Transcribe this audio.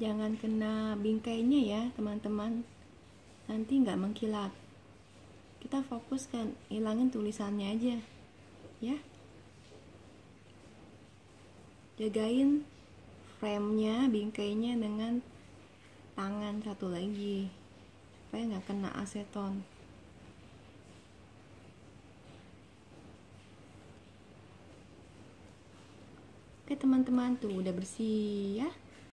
jangan kena bingkainya ya teman-teman. Nanti nggak mengkilat kita fokuskan hilangin tulisannya aja ya. Jagain framenya bingkainya dengan tangan satu lagi. Supaya nggak kena aseton. Oke teman-teman tuh udah bersih ya.